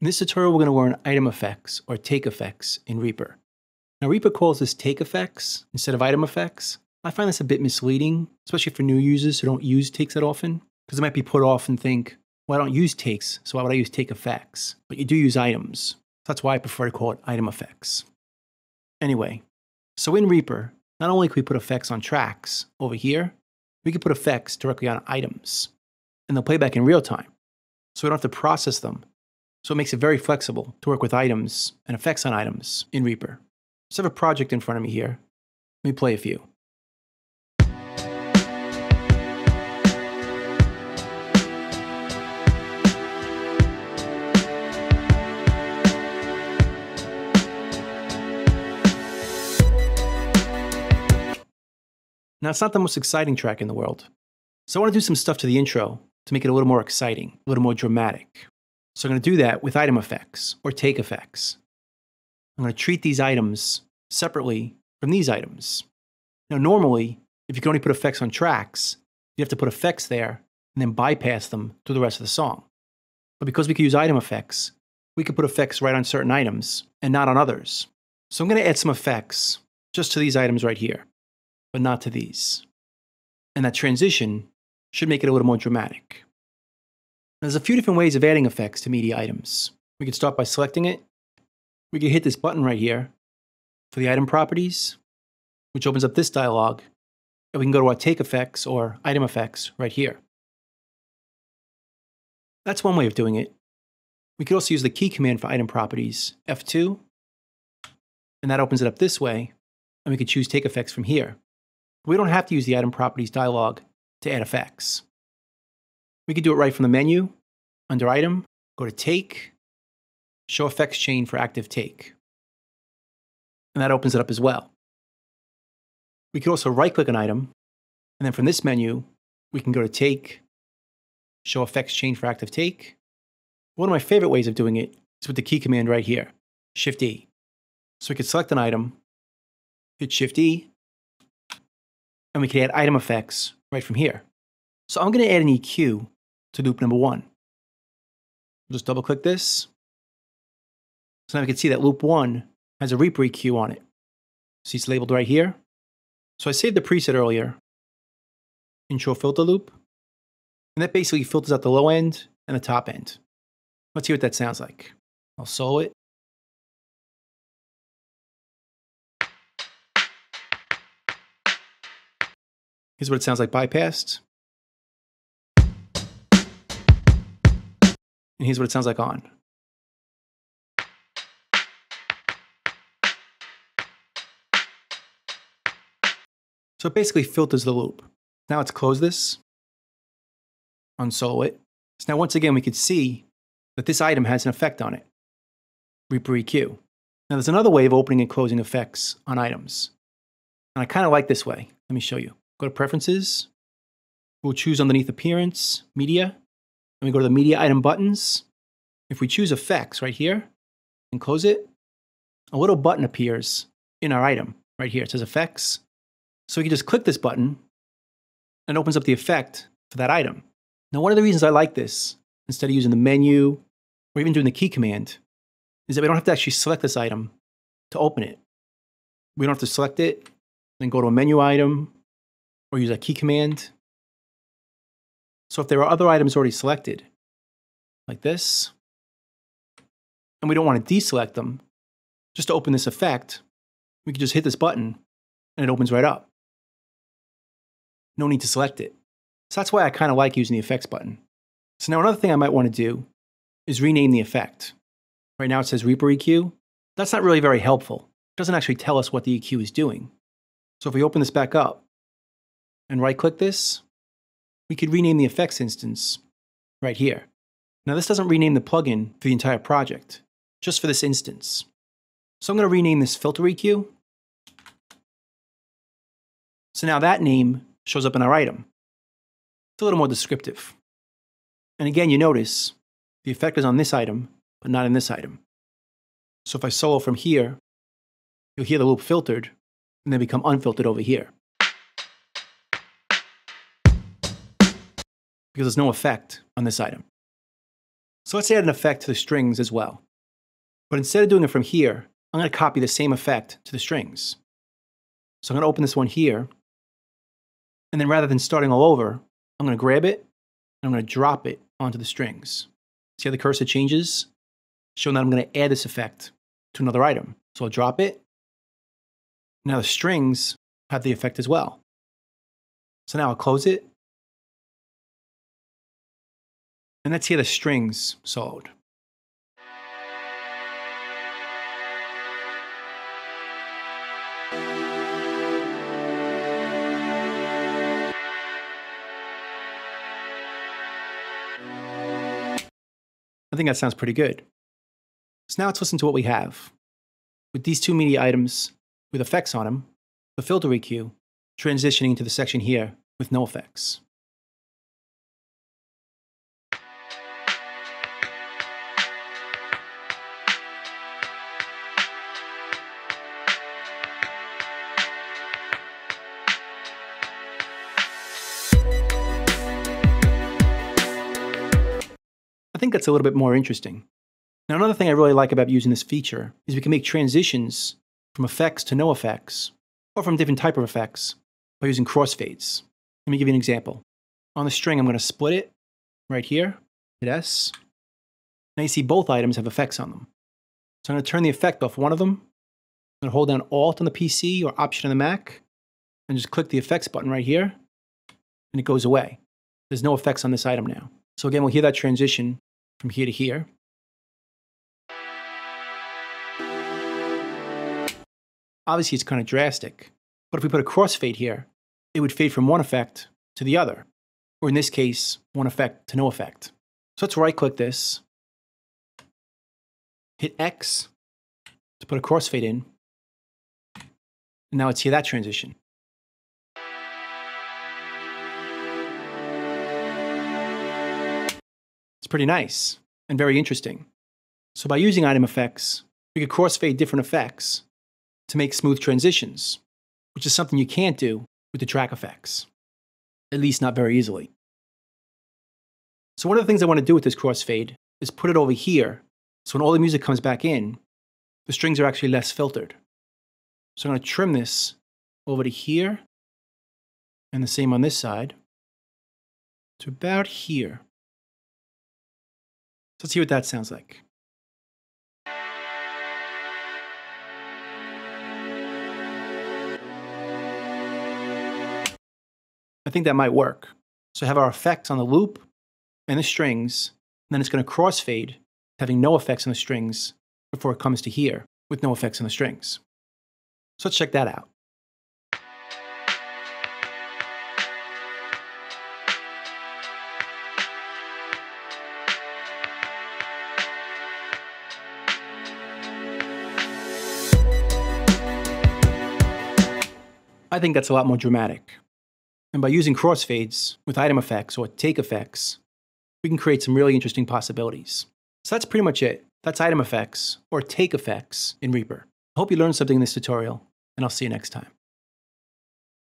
In this tutorial, we're going to learn item effects or take effects in Reaper. Now, Reaper calls this take effects instead of item effects. I find this a bit misleading, especially for new users who don't use takes that often, because they might be put off and think, well, I don't use takes, so why would I use take effects? But you do use items. That's why I prefer to call it item effects. Anyway, so in Reaper, not only can we put effects on tracks over here, we can put effects directly on items, and they'll play back in real time. So we don't have to process them so it makes it very flexible to work with items and effects on items in Reaper. So I have a project in front of me here. Let me play a few. Now, it's not the most exciting track in the world. So I want to do some stuff to the intro to make it a little more exciting, a little more dramatic. So I'm going to do that with item effects or take effects. I'm going to treat these items separately from these items. Now, normally, if you can only put effects on tracks, you have to put effects there and then bypass them through the rest of the song. But because we can use item effects, we can put effects right on certain items and not on others. So I'm going to add some effects just to these items right here, but not to these. And that transition should make it a little more dramatic. There's a few different ways of adding effects to media items. We can start by selecting it. We can hit this button right here for the item properties, which opens up this dialog. And we can go to our take effects or item effects right here. That's one way of doing it. We could also use the key command for item properties, F2, and that opens it up this way, and we can choose take effects from here. We don't have to use the item properties dialog to add effects. We could do it right from the menu. Under Item, go to Take, Show Effects Chain for Active Take. And that opens it up as well. We could also right-click an item, and then from this menu, we can go to Take, Show Effects Chain for Active Take. One of my favorite ways of doing it is with the key command right here, Shift-E. So we could select an item, hit Shift-E, and we could add item effects right from here. So I'm going to add an EQ to loop number one. Just double click this. So now we can see that loop one has a Reaper EQ on it. See it's labeled right here. So I saved the preset earlier, intro filter loop, and that basically filters out the low end and the top end. Let's see what that sounds like. I'll solo it. Here's what it sounds like bypassed. And here's what it sounds like on. So it basically filters the loop. Now let's close this, unsolo it. So now once again, we could see that this item has an effect on it, Reaper EQ. Now there's another way of opening and closing effects on items. And I kind of like this way. Let me show you. Go to Preferences. We'll choose underneath Appearance, Media, and we go to the media item buttons. If we choose effects right here and close it, a little button appears in our item right here. It says effects. So we can just click this button and it opens up the effect for that item. Now, one of the reasons I like this, instead of using the menu or even doing the key command, is that we don't have to actually select this item to open it. We don't have to select it, then go to a menu item or use a key command so if there are other items already selected, like this, and we don't want to deselect them, just to open this effect, we can just hit this button and it opens right up. No need to select it. So that's why I kind of like using the effects button. So now another thing I might want to do is rename the effect. Right now it says Reaper EQ. That's not really very helpful. It doesn't actually tell us what the EQ is doing. So if we open this back up and right click this, we could rename the effects instance right here. Now this doesn't rename the plugin for the entire project, just for this instance. So I'm going to rename this filter EQ. So now that name shows up in our item. It's a little more descriptive. And again, you notice the effect is on this item, but not in this item. So if I solo from here, you'll hear the loop filtered and then become unfiltered over here. Because there's no effect on this item. So let's add an effect to the strings as well. But instead of doing it from here, I'm going to copy the same effect to the strings. So I'm going to open this one here. And then rather than starting all over, I'm going to grab it and I'm going to drop it onto the strings. See how the cursor changes? Showing that I'm going to add this effect to another item. So I'll drop it. Now the strings have the effect as well. So now I'll close it. And let's hear the strings soloed. I think that sounds pretty good. So now let's listen to what we have. With these two MIDI items with effects on them, the filter EQ, transitioning to the section here with no effects. Think that's a little bit more interesting. Now, another thing I really like about using this feature is we can make transitions from effects to no effects, or from different type of effects by using crossfades. Let me give you an example. On the string, I'm going to split it right here, hit S. Now you see both items have effects on them. So I'm going to turn the effect off one of them. I'm going to hold down Alt on the PC or Option on the Mac, and just click the effects button right here, and it goes away. There's no effects on this item now. So again, we'll hear that transition from here to here. Obviously, it's kind of drastic, but if we put a crossfade here, it would fade from one effect to the other, or in this case, one effect to no effect. So let's right click this, hit X to put a crossfade in, and now let's hear that transition. Pretty nice and very interesting. So by using item effects, we could crossfade different effects to make smooth transitions, which is something you can't do with the track effects, at least not very easily. So one of the things I want to do with this crossfade is put it over here, so when all the music comes back in, the strings are actually less filtered. So I'm going to trim this over to here, and the same on this side, to about here. Let's see what that sounds like. I think that might work. So have our effects on the loop and the strings, and then it's going to crossfade, having no effects on the strings before it comes to here with no effects on the strings. So let's check that out. I think that's a lot more dramatic. And by using crossfades with item effects or take effects, we can create some really interesting possibilities. So that's pretty much it. That's item effects or take effects in Reaper. I hope you learned something in this tutorial, and I'll see you next time.